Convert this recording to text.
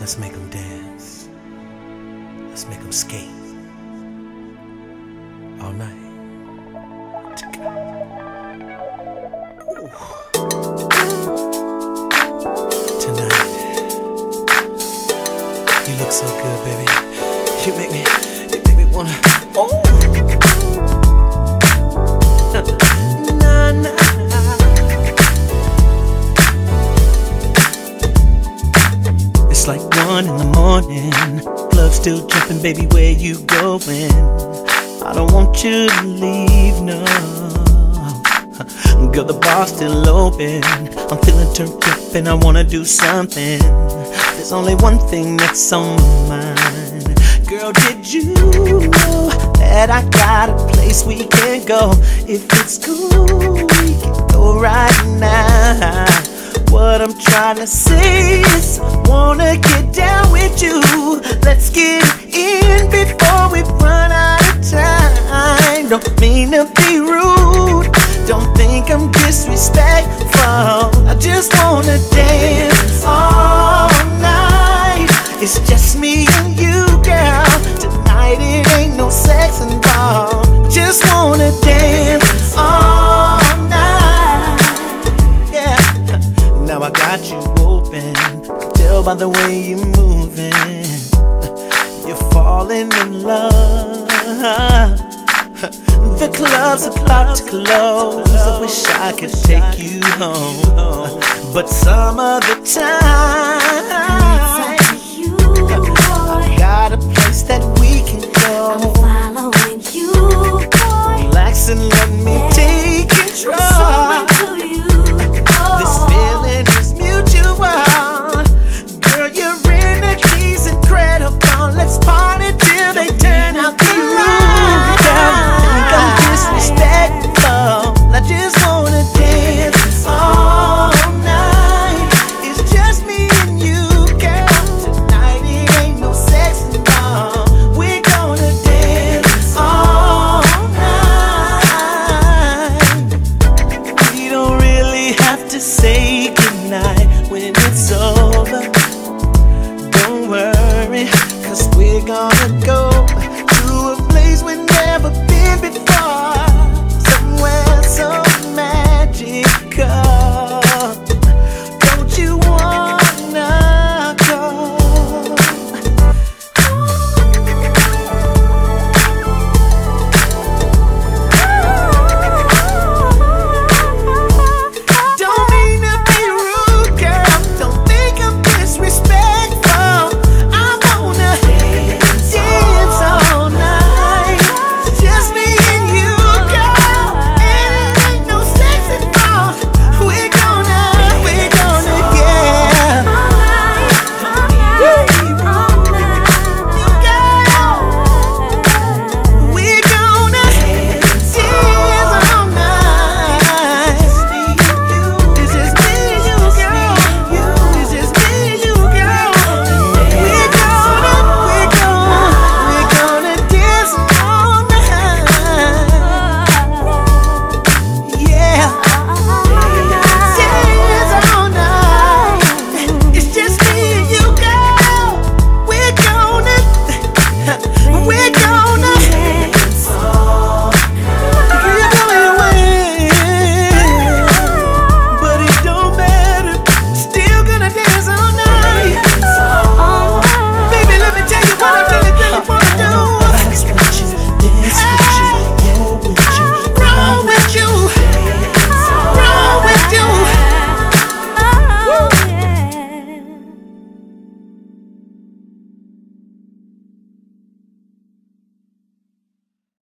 Let's make them dance. Let's make them skate. All night. Tonight. You look so good, baby. You make me, you make me wanna. Oh. Morning. Club still jumping, baby. Where you going? I don't want you to leave, no. Girl, the bar's still open. I'm feeling turned up and I wanna do something. There's only one thing that's on my mind. Girl, did you know that I got a place we can go? If it's cool, we can go right now. What I'm trying to say is, wanna get down with you. Let's get in before we run out of time. Don't mean to be rude, don't think I'm disrespectful. I just wanna dance falling in love. The club's about to close. I wish I could take you home. But some other time, Cause we're gonna go